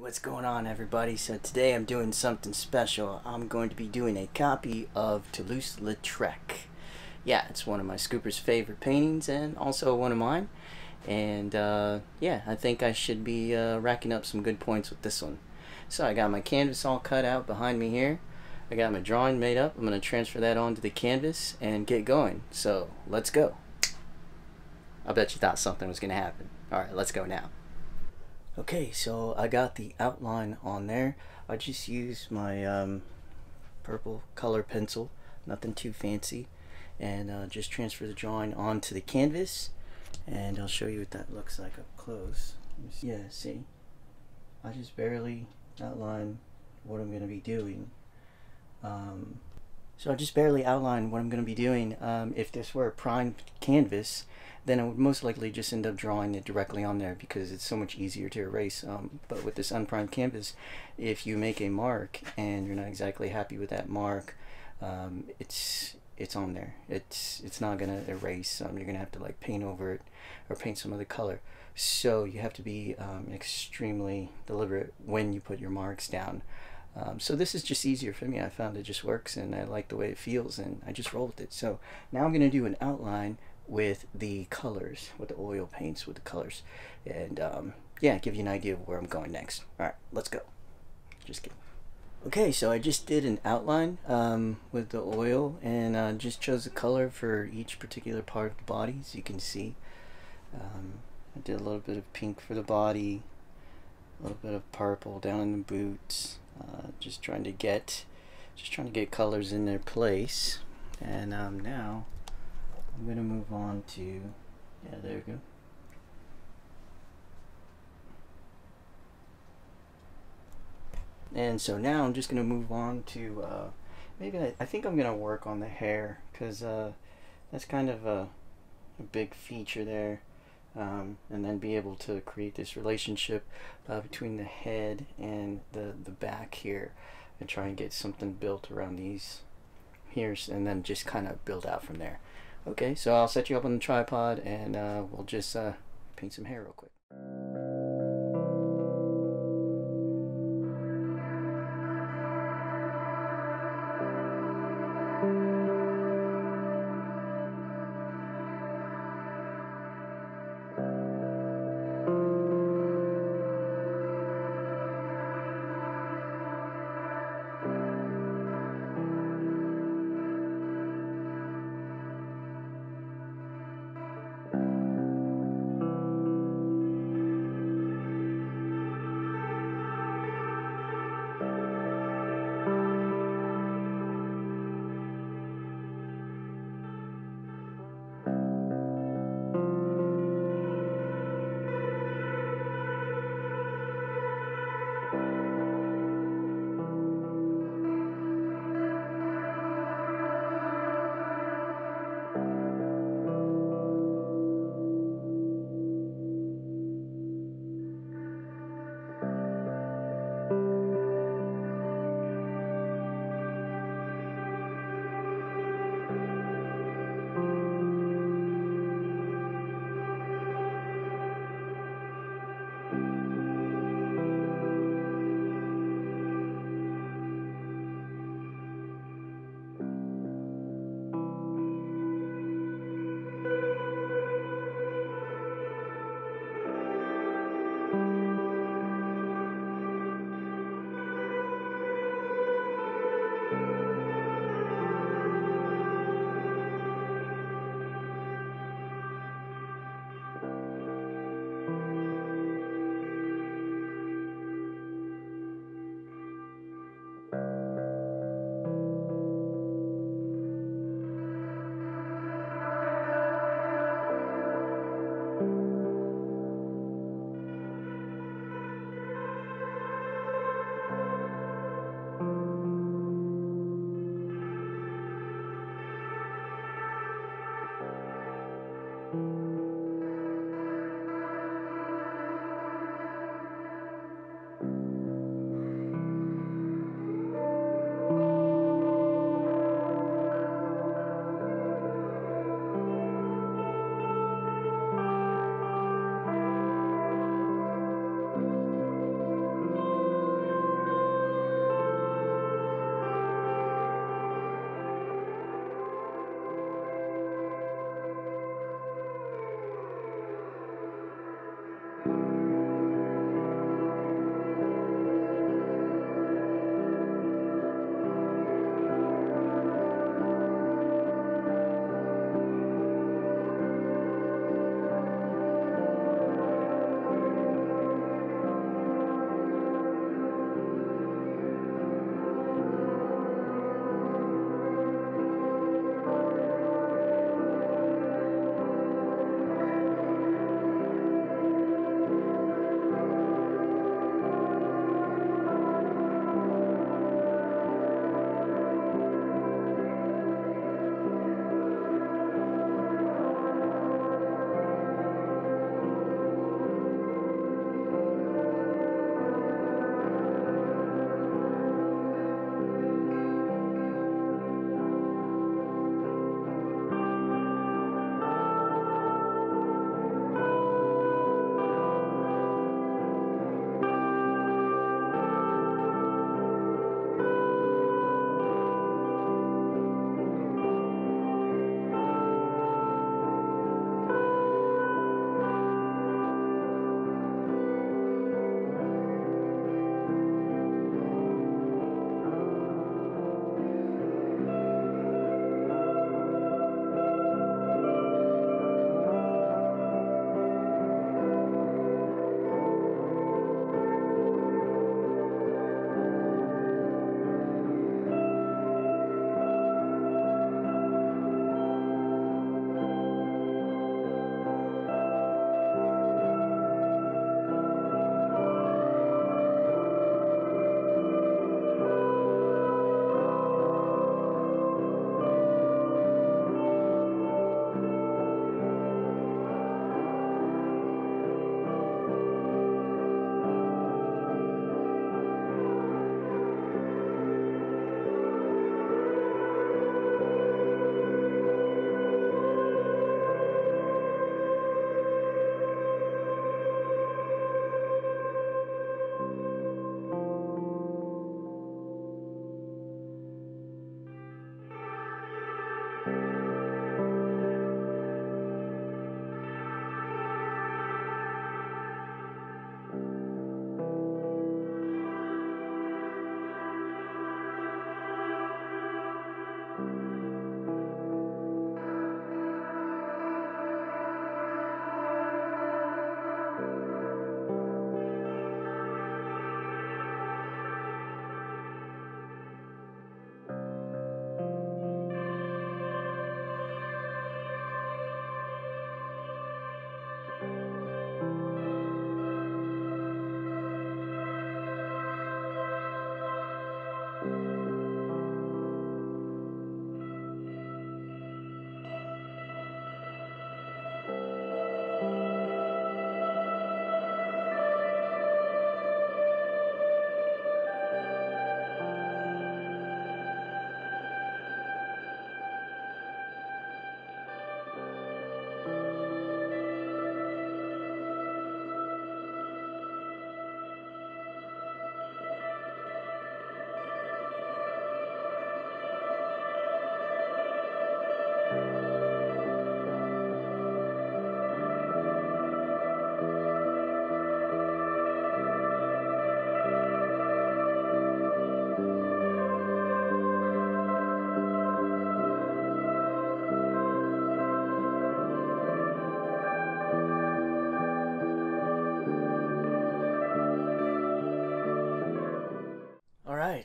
what's going on everybody? So today I'm doing something special. I'm going to be doing a copy of Toulouse-Lautrec. Yeah, it's one of my Scooper's favorite paintings and also one of mine. And uh, yeah, I think I should be uh, racking up some good points with this one. So I got my canvas all cut out behind me here. I got my drawing made up. I'm going to transfer that onto the canvas and get going. So let's go. I bet you thought something was going to happen. Alright, let's go now. Okay, so I got the outline on there. I just used my um, purple color pencil, nothing too fancy, and uh, just transfer the drawing onto the canvas. And I'll show you what that looks like up close. Yeah, see? I just barely outline what I'm going to be doing. Um, so I just barely outline what I'm going to be doing. Um, if this were a primed canvas, then I would most likely just end up drawing it directly on there because it's so much easier to erase. Um, but with this unprimed canvas, if you make a mark and you're not exactly happy with that mark, um, it's it's on there. It's it's not gonna erase. Um, you're gonna have to like paint over it or paint some other color. So you have to be um, extremely deliberate when you put your marks down. Um, so this is just easier for me. I found it just works and I like the way it feels and I just roll with it. So now I'm going to do an outline with the colors, with the oil paints, with the colors. And um, yeah, give you an idea of where I'm going next. All right, let's go. Just kidding. Okay, so I just did an outline um, with the oil and uh, just chose a color for each particular part of the body, as you can see. Um, I did a little bit of pink for the body, a little bit of purple down in the boots. Uh, just trying to get, just trying to get colors in their place. And um, now I'm going to move on to, yeah, there we go. And so now I'm just going to move on to, uh, maybe I, I, think I'm going to work on the hair because uh, that's kind of a, a big feature there. Um, and then be able to create this relationship uh, between the head and the, the back here and try and get something built around these here and then just kind of build out from there. Okay, so I'll set you up on the tripod and uh, we'll just uh, paint some hair real quick.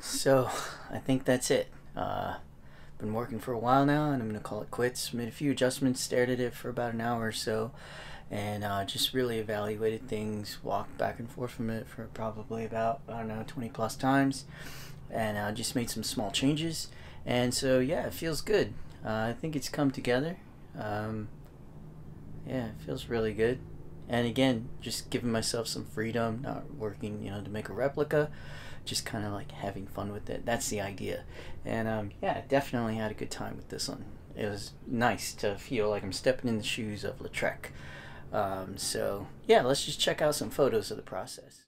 So I think that's it. Uh, been working for a while now, and I'm gonna call it quits. Made a few adjustments, stared at it for about an hour or so, and uh, just really evaluated things. Walked back and forth from it for probably about I don't know 20 plus times, and uh, just made some small changes. And so yeah, it feels good. Uh, I think it's come together. Um, yeah, it feels really good. And again, just giving myself some freedom, not working, you know, to make a replica, just kind of like having fun with it. That's the idea. And um, yeah, definitely had a good time with this one. It was nice to feel like I'm stepping in the shoes of Lautrec. Um, so yeah, let's just check out some photos of the process.